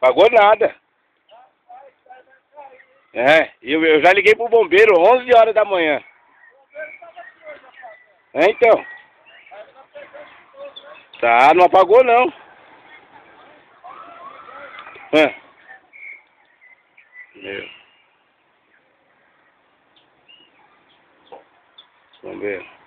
Pagou nada. É, eu, eu já liguei pro bombeiro 11 horas da manhã. É, então. Tá, não apagou não. É. Meu. Vamos.